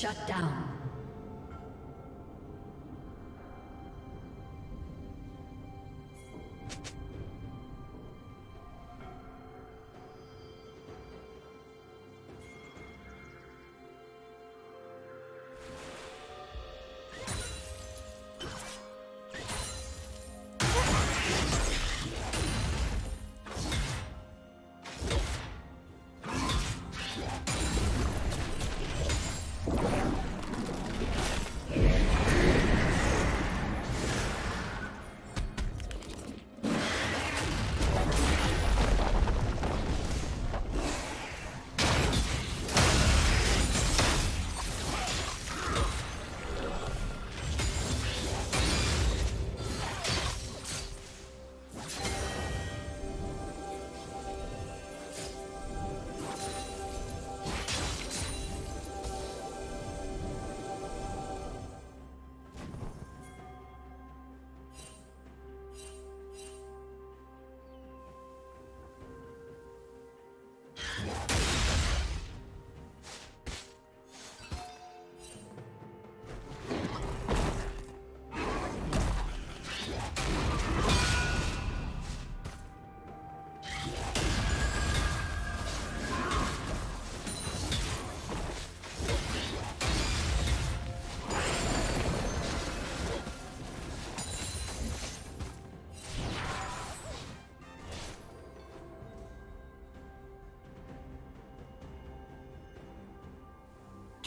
Shut down.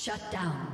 Shut down.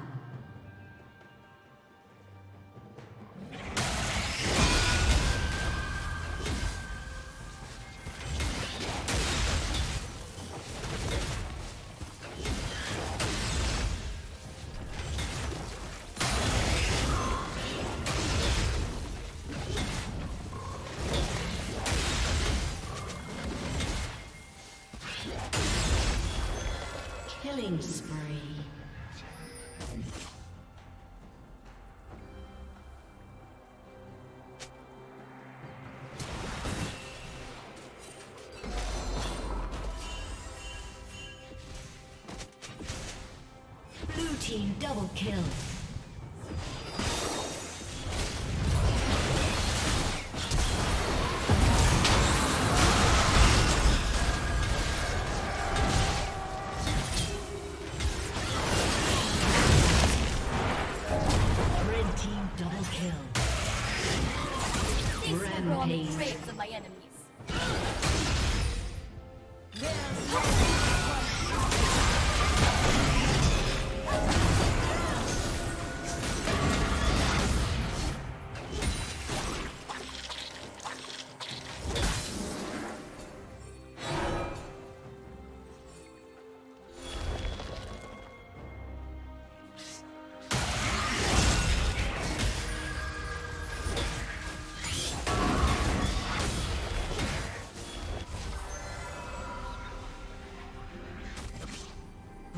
Team double kill.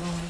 Destroyed.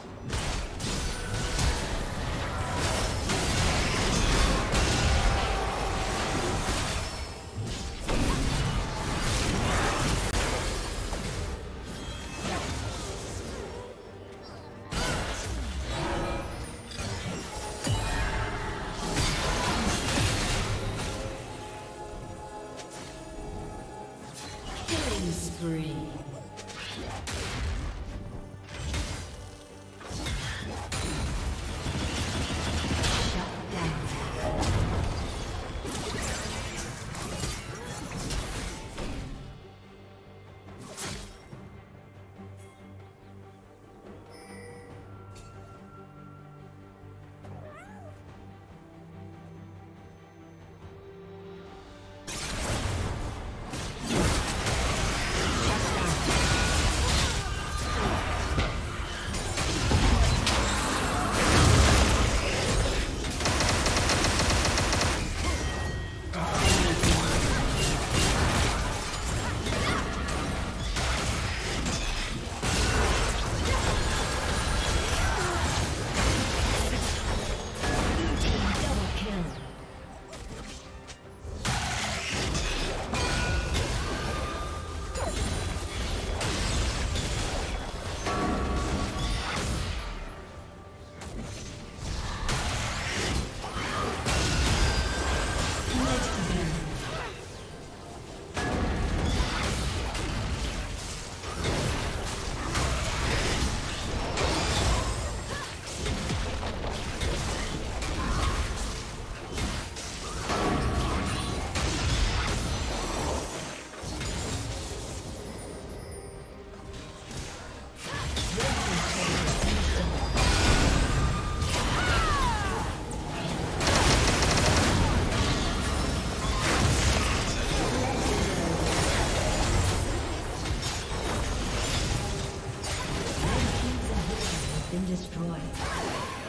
destroyed.